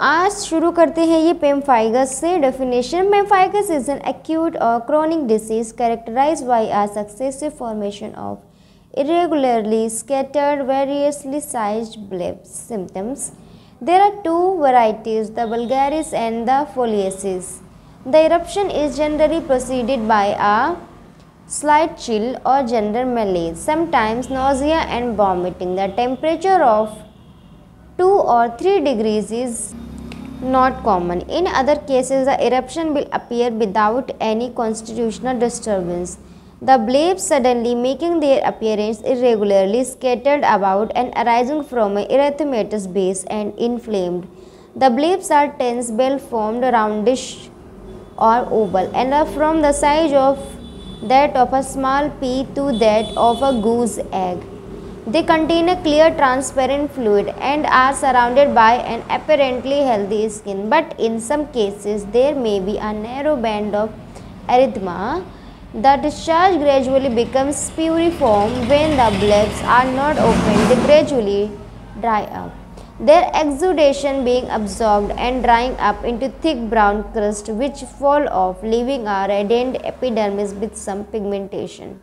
आज शुरू करते हैं ये पेम्फाइगस से। Definition pemphigus is an acute or chronic disease characterize by a successive formation of irregularly scattered variously sized bleb symptoms there are two varieties the vulgaris and the foliaceus the eruption is generally preceded by a slight chill or general malaise sometimes nausea and vomiting the temperature of 2 or 3 degrees is not common. In other cases, the eruption will appear without any constitutional disturbance. The blebs suddenly making their appearance irregularly scattered about and arising from an erythematous base and inflamed. The blebs are tense, bell formed, roundish or oval and are from the size of that of a small pea to that of a goose egg. They contain a clear transparent fluid and are surrounded by an apparently healthy skin but in some cases there may be a narrow band of erythema. The discharge gradually becomes puriform when the blebs are not opened they gradually dry up. Their exudation being absorbed and drying up into thick brown crust which fall off leaving a reddened epidermis with some pigmentation.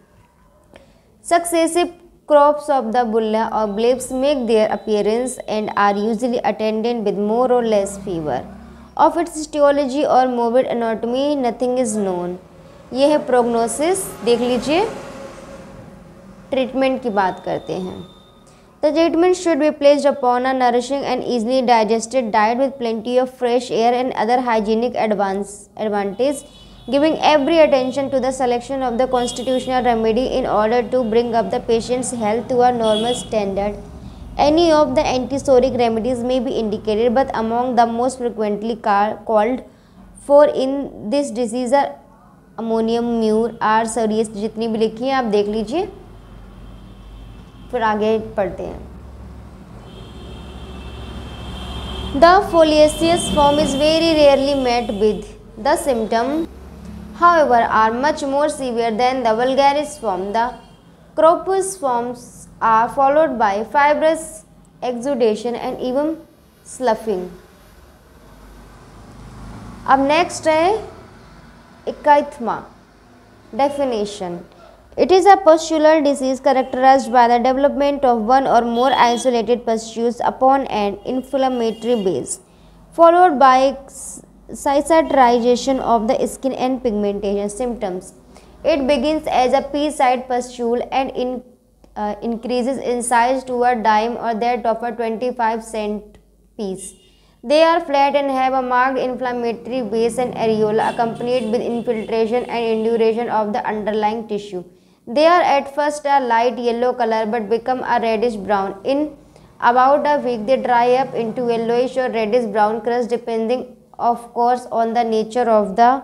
Successive Crops of the bulla or blebs make their appearance and are usually attended with more or less fever. Of its etiology or morbid anatomy nothing is known. ये है prognosis देख लीजिए treatment की बात करते हैं the treatment should be placed upon a nourishing and easily digested diet with plenty of fresh air and other hygienic advance advantage giving every attention to the selection of the constitutional remedy in order to bring up the patient's health to a normal standard. Any of the antisoric remedies may be indicated, but among the most frequently called for in this disease are ammonium mur are serious जितनी भी लिखी हैं आप देख लीजिए फिर आगे पढ़ते हैं The foliaceous form is very rarely met with the symptom however, are much more severe than the vulgaris form. The Cropus forms are followed by fibrous exudation and even sloughing. अब नेक्स्ट है ecthyma definition it is a pustular disease characterized by the development of one or more isolated pustules upon an inflammatory base followed by cicatrization of the skin and pigmentation symptoms. It begins as a pea-sized pustule and in, uh, increases in size to a dime or that of a 25 cent piece. They are flat and have a marked inflammatory base and areola accompanied with infiltration and induration of the underlying tissue. They are at first a light yellow color but become a reddish brown. In about a week, they dry up into yellowish or reddish brown crust depending of course on the nature of the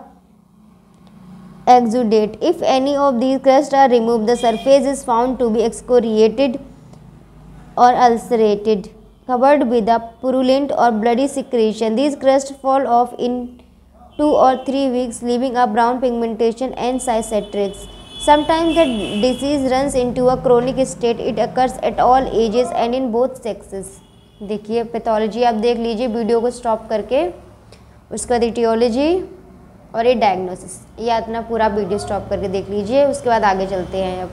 exudate. If any of these crusts are removed, the surface is found to be excoriated or ulcerated, covered with a purulent or bloody secretion. These crusts fall off in two or three weeks, leaving a brown pigmentation and cicatrix. Sometimes the disease runs into a chronic state. It occurs at all ages and in both sexes. देखिए pathology आप देख लीजिए video को stop करके उसके बाद etiology और ये डायग्नोसिस ये अपना पूरा वीडियो स्टॉप करके देख लीजिए, उसके बाद आगे चलते हैं अब।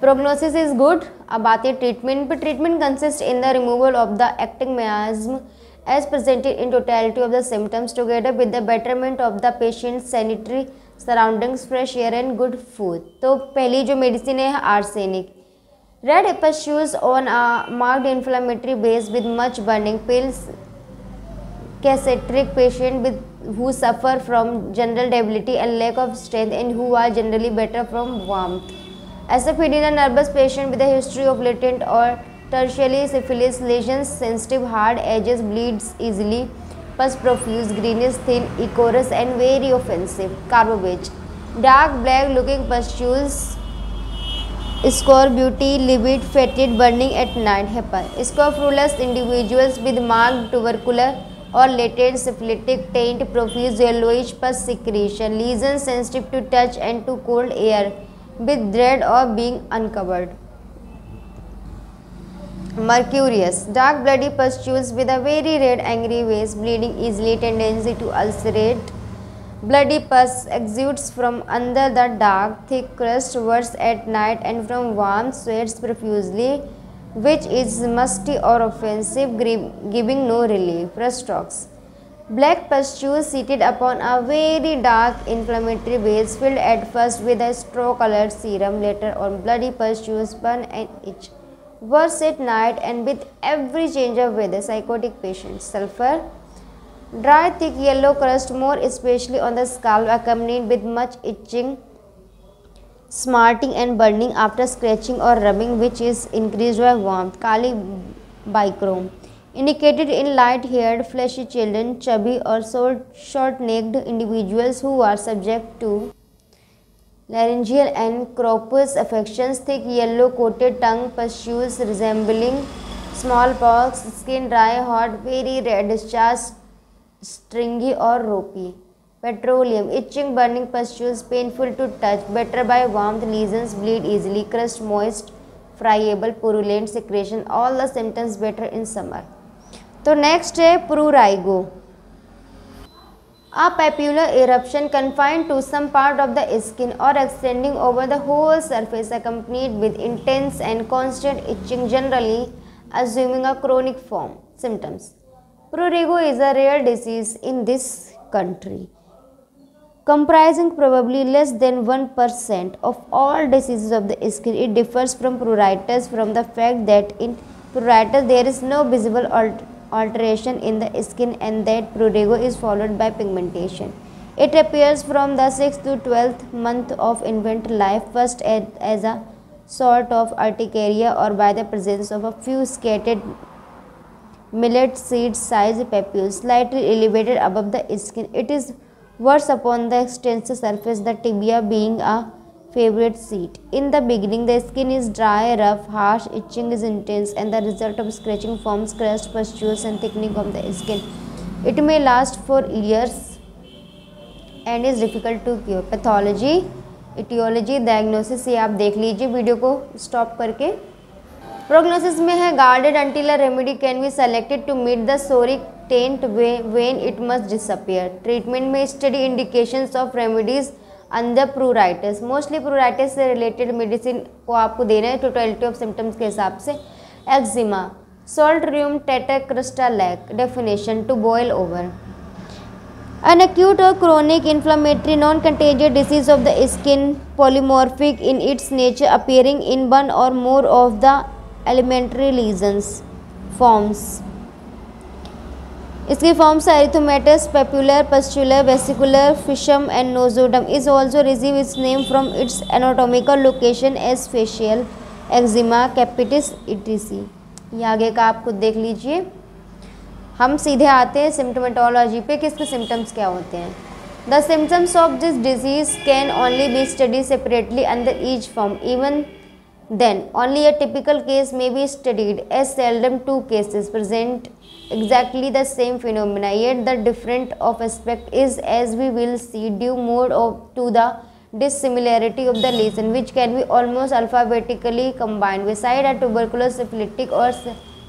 प्रोग्नोसिस इज़ गुड अब आते हैं ट्रीटमेंट पर treatment consist in the removal of the exciting miasm as presented in totality of the symptoms together with the betterment of the patient sanitary surroundings fresh air and good food तो पहली जो medicine है arsenic red एपस्यूज on a marked inflammatory base with much burning pills Casetric patient with who suffer from general debility and lack of strength and who are generally better from warmth. Asafoetida nervous patient with a history of latent or tertiary syphilis lesions, sensitive hard edges, bleeds easily, pus profuse, greenish, thin, ichorous and very offensive. Carbobage. Dark black looking pustules Scorbut, livid, fetid, burning at night. Hepa. Scrofulous individuals with marked tubercular or latent syphilitic taint profuse yellowish pus secretion, lesions sensitive to touch and to cold air with dread of being uncovered. Mercurius, dark bloody pustules with a very red angry face, bleeding easily, tendency to ulcerate. Bloody pus exudes from under the dark, thick crust, worse at night, and from warm sweats profusely, which is musty or offensive, giving no relief. Prostrox. Black pustules seated upon a very dark inflammatory base, filled at first with a straw-colored serum, later on bloody pustules burn and itch worse at night and with every change of weather psychotic patients sulfur dry thick yellow crust more especially on the scalp accompanied with much itching smarting and burning after scratching or rubbing which is increased by warmth kali bichrome indicated in light haired fleshy children chubby or short necked individuals who are subject to laryngeal and cropus affections, thick yellow coated tongue, pustules resembling smallpox, skin dry, hot, very red, discharge, stringy or ropey. Petroleum, itching, burning pustules, painful to touch, better by warmth, lesions bleed easily, crust moist, friable, purulent secretion, all the symptoms better in summer. तो next है prurigo A papular eruption confined to some part of the skin or extending over the whole surface accompanied with intense and constant itching generally assuming a chronic form. Symptoms Prurigo is a rare disease in this country comprising probably less than 1% of all diseases of the skin. It differs from pruritus from the fact that in pruritus there is no visible alteration in the skin and that prurigo is followed by pigmentation. It appears from the 6th to 12th month of infant life first as a sort of urticaria or by the presence of a few scattered millet seed sized papules slightly elevated above the skin. It is worse upon the extensor surface the tibia being a favourite seat in the beginning the skin is dry rough harsh itching is intense and the result of scratching forms crust pustules and thickening of the skin it may last for years and is difficult to cure pathology aetiology diagnosis ये आप देख लीजिए video को stop करके। Prognosis में है guarded Antilia remedy can be selected to meet the psoric taint when it must disappear treatment में study indications of remedies अंदर प्रूराइटिस मोस्टली प्रूराइटिस से रिलेटेड मेडिसिन को आपको देना है टोटलिटी ऑफ़ सिम्टम्स के हिसाब से eczema salt rheum टेटाक्रिस्टालैक definition to boil over An acute or chronic inflammatory non-contagious disease of the skin, polymorphic in its nature, appearing in one or more of the elementary lesions forms. इसकी forms erythematous papular pustular vesicular fissum and nodosum is also receive its name from its anatomical location as facial eczema capitis etc ये आगे का आप खुद देख लीजिए। हम सीधे आते हैं सिम्टोमेटोलॉजी पे किसके सिम्टम्स क्या होते हैं। The symptoms of this disease can only be study separately under each form even then only a typical case may be studied as seldom two cases present exactly the same phenomena yet the different of aspect is as we will see due more of, to the dissimilarity of the lesion which can be almost alphabetically combined beside a tuberculous syphilitic or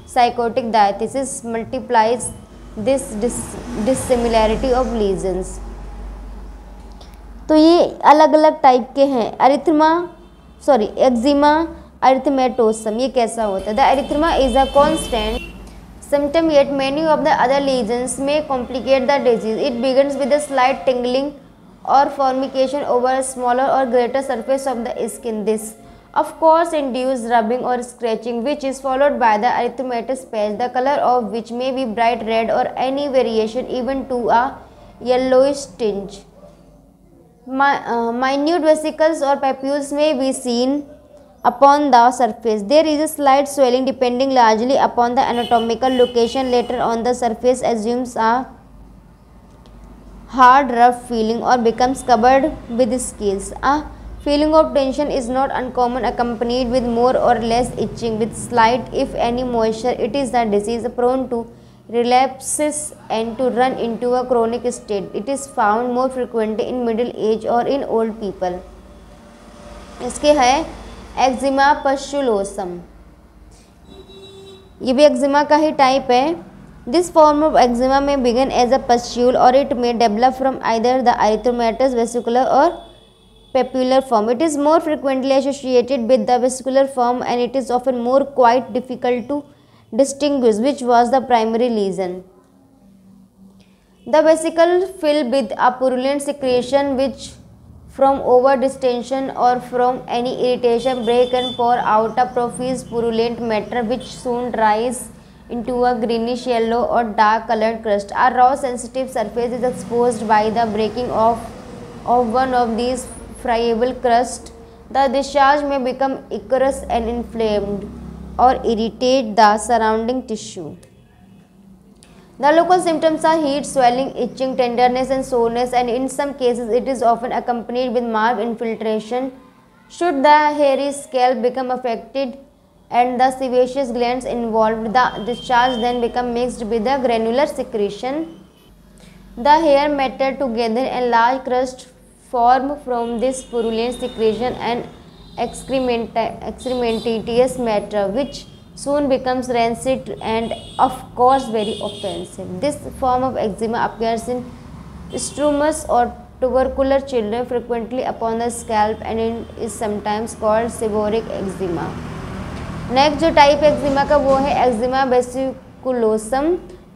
psychotic diathesis multiplies this dis dissimilarity of lesions तो ये अलग अलग type के हैं अरिथमा sorry eczema अरिथमेटोसम ये कैसा होता है the erythema is a constant symptom yet many of the other lesions may complicate the disease it begins with slight tingling or formication over smaller or greater surface of the skin this of course induce rubbing or scratching which is followed by the erythematous patch the color of which may be bright red or any variation even to a yellowish tinge My, uh, minute vesicles or papules may be seen upon the surface. There is a slight swelling depending largely upon the anatomical location. Later on the surface assumes a hard rough feeling or becomes covered with scales. A feeling of tension is not uncommon accompanied with more or less itching with slight if any moisture. It is the disease prone to relapses and to run into a chronic state. It is found more frequently in middle age or in old people. इसके है eczema पशुलोसम ये भी eczema का ही type है। This form of eczema may begin as a pustule or it may develop from either the erythematous vesicular or papular form it is more frequently associated with the vesicular form and it is often more quite difficult to distinguish which was the primary lesion the vesicle fill with a purulent secretion which from over distension or from any irritation break and pour out a profuse purulent matter which soon dries into a greenish yellow or dark colored crust. A raw sensitive surface is exposed by the breaking off of one of these friable crusts. The discharge may become ichorous and inflamed or irritate the surrounding tissue. The local symptoms are heat, swelling, itching, tenderness and soreness and in some cases it is often accompanied with marked infiltration. Should the hairy scalp become affected and the sebaceous glands involved, the discharge then become mixed with the granular secretion. The hair matter together and large crust form from this purulent secretion and excrement excrementitious matter which soon becomes rancid and of course very offensive. This form of eczema appears in strumous or tubercular children frequently upon the scalp and is sometimes called seborrheic eczema. Next जो type eczema का वो है eczema बेसिकुलोसम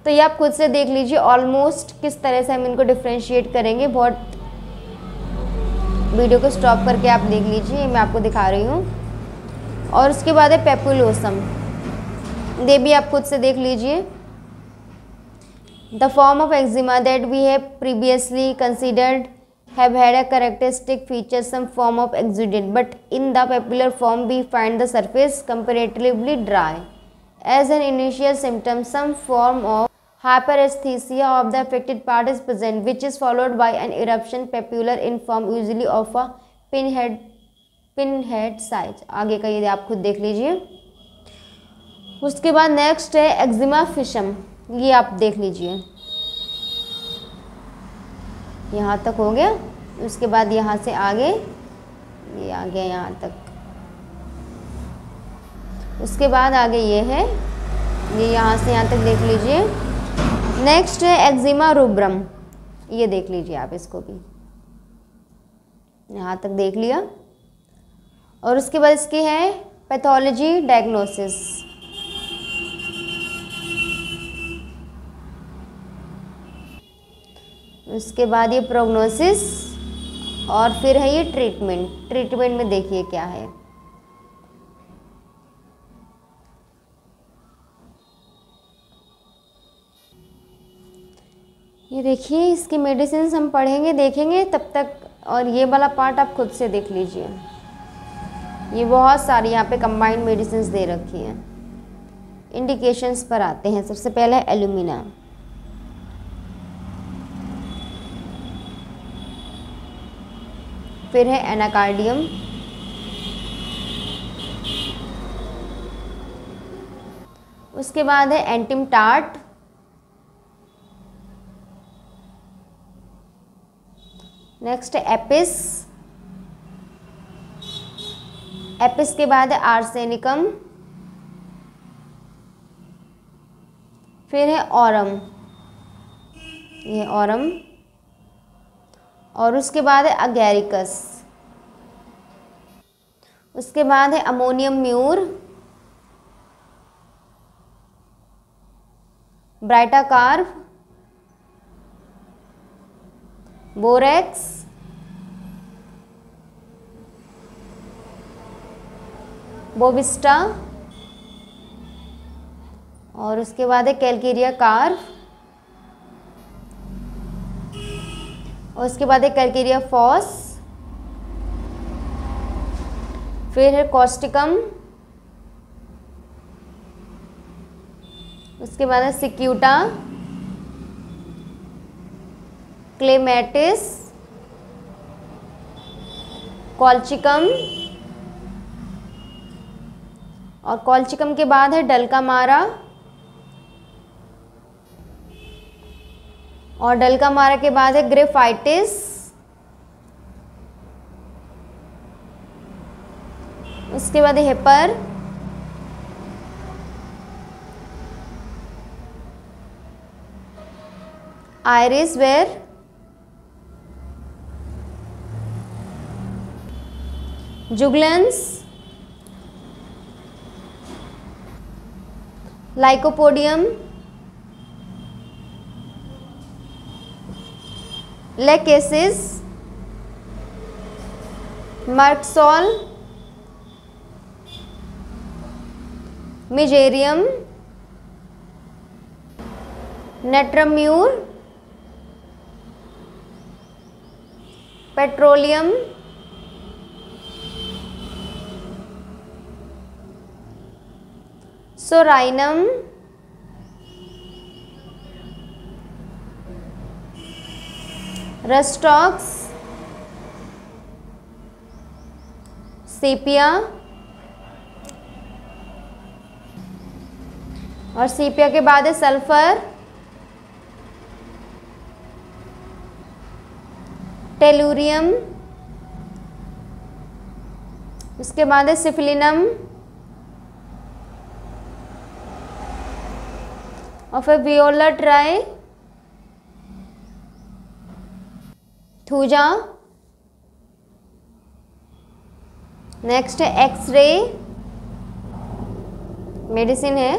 तो ये आप खुद से देख लीजिए ऑलमोस्ट किस तरह से हम इनको डिफ्रेंशिएट करेंगे बहुत वीडियो को स्टॉप करके आप देख लीजिए मैं आपको दिखा रही हूँ और उसके बाद है पेपुलोसम दे भी आप खुद से देख लीजिए। The form of eczema that we have previously considered have had a characteristic feature some form of accident but in the papular form we find the surface comparatively dry as an initial symptom some form of hyperaesthesia of the affected part is present which is followed by an eruption papular in form usually of a pin head pin head size आगे का आप खुद देख लीजिए। उसके बाद next है eczema fissum ये आप देख लीजिए। यहाँ तक हो गया। उसके बाद यहाँ से आगे। ये आ गया यहाँ तक। उसके बाद आगे ये है। ये यहाँ से यहाँ तक देख लीजिए। नेक्स्ट है एक्जिमा रूब्रम ये देख लीजिए आप इसको भी। यहाँ तक देख लिया। और उसके बाद इसकी है पैथोलॉजी डायग्नोसिस उसके बाद ये प्रोग्नोसिस और फिर है ये ट्रीटमेंट ट्रीटमेंट में देखिए क्या है। ये देखिए, इसकी मेडिसिन हम पढ़ेंगे, देखेंगे तब तक और ये वाला पार्ट आप खुद से देख लीजिए। ये बहुत सारी यहाँ पे कंबाइंड मेडिसिन दे रखी हैं। इंडिकेशंस पर आते हैं। सबसे पहले एल्यूमिना फिर है एनाकार्डियम। उसके बाद है antim tart. Next apis. Apis के बाद है आर्सेनिकम। फिर है औरम। ये औरम। और उसके बाद है अगैरिकस। उसके बाद है ammonium mur. Baryta baryta carb borax. Bovista और उसके बाद है कैलकेरिया कार्व और उसके बाद है कैलकेरिया फॉस फिर है कॉस्टिकम उसके बाद है सिक्यूटा क्लेमेटिस कॉल्चिकम और कॉल्चिकम के बाद है डलका और डलका मारा के बाद है ग्रेफाइटिस। उसके बाद hepar. Iris ver. Juglans lycopodium. Lachesis merc sol mezereum natrum mur petroleum psorinum so, rhus tox sepia, और सीपिया के बाद है सल्फ़र, टेलूरियम, उसके बाद है सिफिलिनम, और फिर वियोला ट्राई थूजा नेक्स्ट है एक्सरे मेडिसिन है.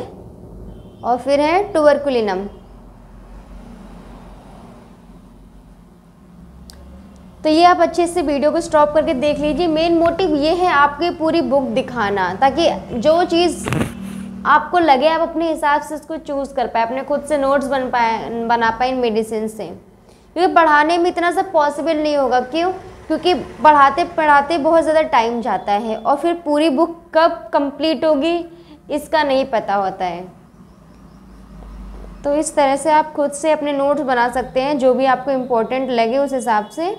और फिर है टूबरकुलिनम तो ये आप अच्छे से वीडियो को स्टॉप करके देख लीजिए. मेन मोटिव ये है आपकी पूरी बुक दिखाना, ताकि जो चीज़ आपको लगे, आप अपने हिसाब से इसको चूज़ कर पाए, अपने खुद से नोट्स बन पाए, बना पाए इन मेडिसिन से. क्योंकि पढ़ाने में इतना सब पॉसिबल नहीं होगा। क्यों? क्योंकि पढ़ाते पढ़ाते बहुत ज़्यादा टाइम जाता है और फिर पूरी बुक कब कंप्लीट होगी, इसका नहीं पता होता है। तो इस तरह से आप खुद से अपने नोट्स बना सकते हैं, जो भी आपको इम्पोर्टेंट लगे उस हिसाब से।